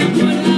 What